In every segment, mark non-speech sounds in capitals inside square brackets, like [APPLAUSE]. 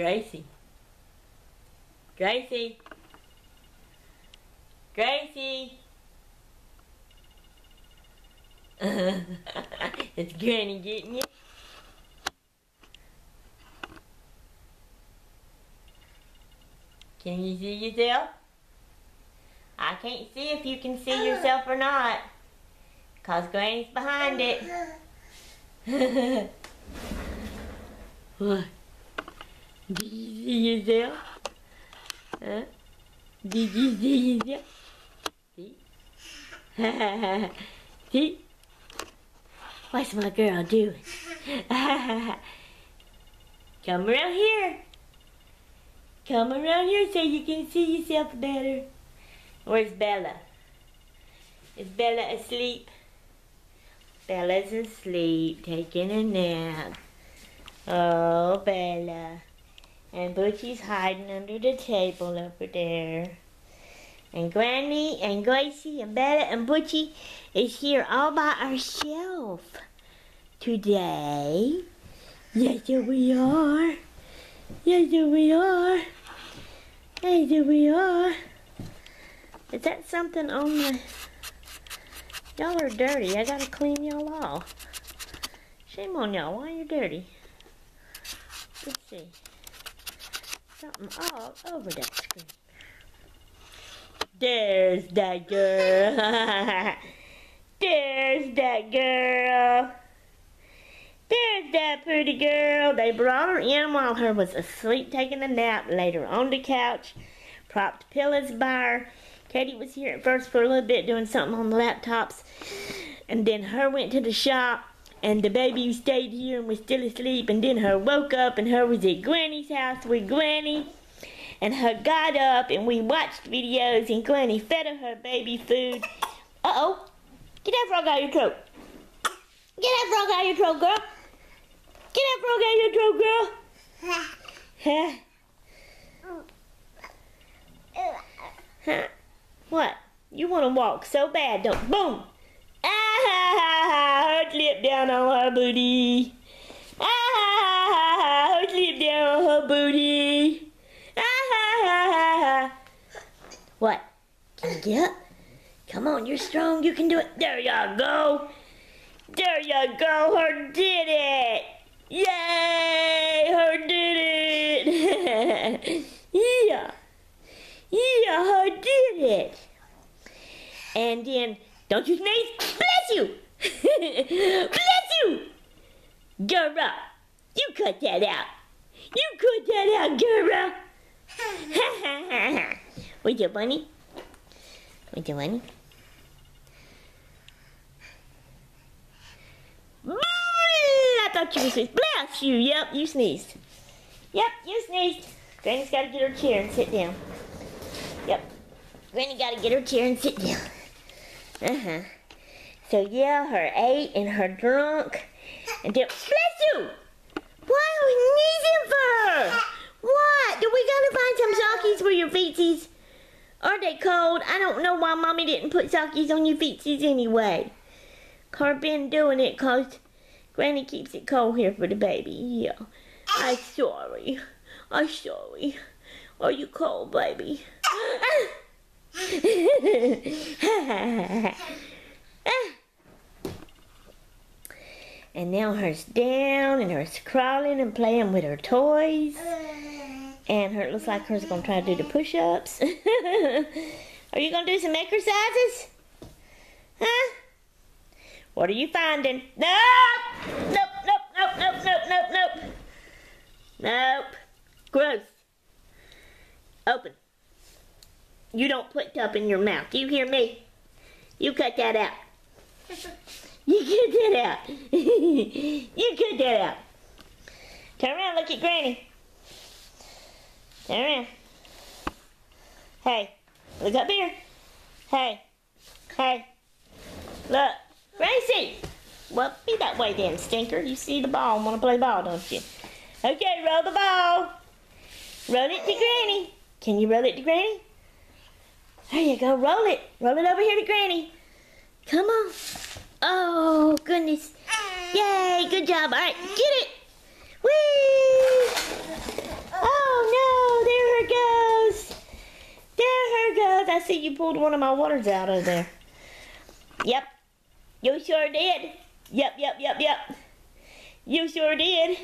Gracie. Gracie. Gracie. [LAUGHS] it's Granny getting you. Can you see yourself? I can't see if you can see yourself or not. Cause Granny's behind it. [LAUGHS] what? You see yourself? See? see? What's my girl doing? [LAUGHS] Come around here. Come around here so you can see yourself better. Where's Bella? Is Bella asleep? Bella's asleep, taking a nap. Oh, Bella. And Butchie's hiding under the table over there. And Granny and Gracie and Bella and Butchie is here all by ourselves today. Yes, we are. Yes, we are. Yes, we are. Is that something on my... Y'all are dirty. I gotta clean y'all off. Shame on y'all. Why are you dirty? Let's see. Something all over that screen. There's that girl. [LAUGHS] There's that girl. There's that pretty girl. They brought her in while her was asleep taking a nap. Laid her on the couch. Propped pillows by her. Katie was here at first for a little bit doing something on the laptops. And then her went to the shop. And the baby stayed here and was still asleep. And then her woke up and her was at Granny's house with Granny. And her got up and we watched videos and Granny fed her her baby food. Uh-oh. Get that frog out of your throat. Get that frog out of your throat, girl. Get that frog out of your throat, girl. huh? Huh? What? You want to walk so bad, don't Boom! Her down on her booty. Ah, her slip down on her booty. Ah, what? Can you get up? Come on, you're strong. You can do it. There you go. There you go. Her did it. Yay! Her did it. [LAUGHS] yeah. Yeah, her did it. And then, don't you sneeze? Bless you! [LAUGHS] Bless you! Girl, you cut that out. You cut that out, girl. [LAUGHS] Wait your bunny. Wait your bunny. I thought you sneezed. Bless you. Yep, you sneezed. Yep, you sneezed. Granny's got to get her chair and sit down. Yep. Granny got to get her chair and sit down. Uh-huh. So yeah, her ate and her drunk. And then, bless you! Why are we sneezing for? What? Do we gotta find some sockies for your feetsies? Are they cold? I don't know why mommy didn't put sockies on your feetsies anyway. Car been doing it cause Granny keeps it cold here for the baby. Yeah. I'm sorry. I'm sorry. Are you cold, baby? [LAUGHS] [LAUGHS] now her's down and her's crawling and playing with her toys. And her looks like her's gonna try to do the push-ups. [LAUGHS] are you gonna do some exercises? Huh? What are you finding? Nope! Nope, nope, nope, nope, nope, nope, nope. Nope. Gross. Open. You don't put up in your mouth. You hear me? You cut that out. [LAUGHS] You cut that out. [LAUGHS] you cut that out. Turn around, look at Granny. Turn around. Hey, look up here. Hey, hey, look. Gracie! Well, be that way then, stinker. You see the ball and want to play ball, don't you? Okay, roll the ball. Roll it to Granny. Can you roll it to Granny? There you go. Roll it. Roll it over here to Granny. Come on. Oh, goodness. Yay, good job. All right, get it. Whee! Oh, no, there her goes. There her goes. I see you pulled one of my waters out of there. Yep, you sure did. Yep, yep, yep, yep. You sure did.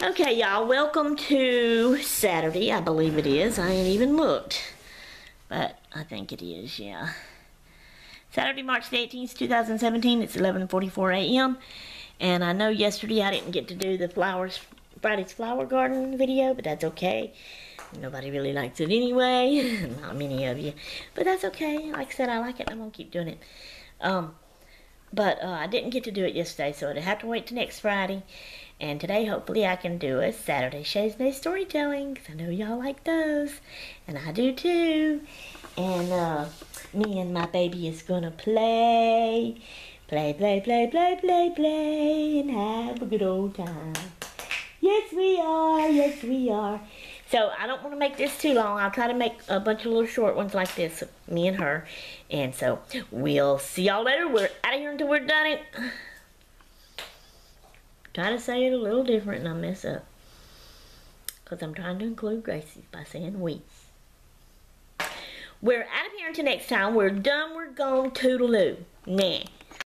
Okay, y'all, welcome to Saturday, I believe it is. I ain't even looked, but I think it is, yeah. Saturday, March the 18th, 2017. It's 11.44 a.m. And I know yesterday I didn't get to do the flowers, Friday's flower garden video, but that's okay. Nobody really likes it anyway. [LAUGHS] Not many of you. But that's okay. Like I said, I like it. I'm to keep doing it. Um, but uh, I didn't get to do it yesterday, so I'd have to wait till next Friday. And today, hopefully, I can do a Saturday Shay's May storytelling, because I know y'all like those. And I do too. And uh, me and my baby is to play. Play, play, play, play, play, play, and have a good old time. Yes, we are. Yes, we are. So I don't want to make this too long. I'll try to make a bunch of little short ones like this, me and her. And so we'll see y'all later. We're out of here until we're done it. [SIGHS] Try to say it a little different and I mess up. Because I'm trying to include Gracie's by saying we. We're out of here until next time. We're done. We're gone. Toodaloo. Nah.